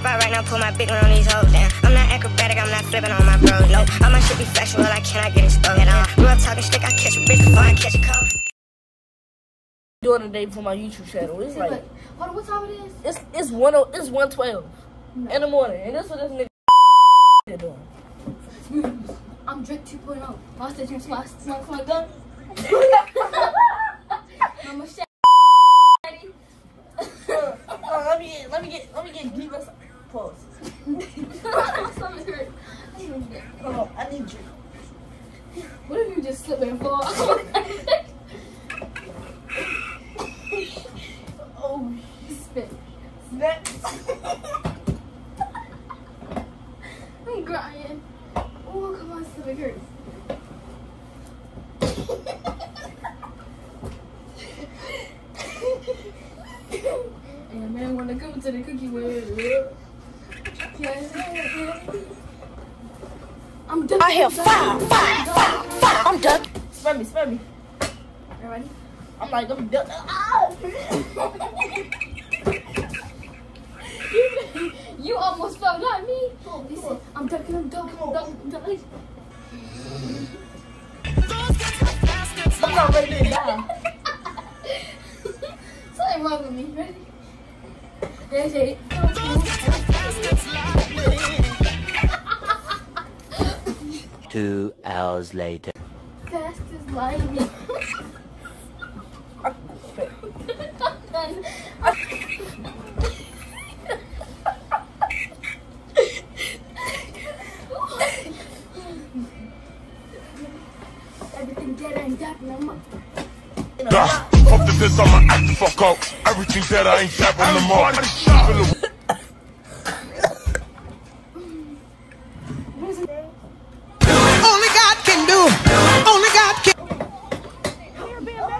hop out right now, pull my big one on these hoes. Damn, I'm not acrobatic, I'm not flipping on my bros. No, all my shit be factual, I cannot get it stolen. Yeah, grew talking shit, I catch a bitch before I catch a cold. Doing today for my YouTube channel. It's like What, what time it is? it's it's one o- it's one twelve in the morning, and this what this nigga doing. I'm Drake 2.0. My station my my my gun. I'm a shit. Uh, let me get let me get let me get deep inside. Pause. On, I need you. What if you just slip and fall? Oh, Spit. snap. I'm crying. Oh, come on, stomach hurts. and man, I come to the cookie with I'm done. I hear fire, fire, fire, fire. I'm done. Spare me, spare me. You ready? I'm like, let me duck. Ah! you almost fell, not me. He said, I'm ducking, I'm ducking, I'm ducking, I'm ducking. I'm not ready to die. Something wrong with me. Ready? There's a Two hours later. fast as lightning. Everything dead ain't dapping. I'm up. Duh. Fuck the this, I'ma act the fuck out. Everything that I ain't tapping them all.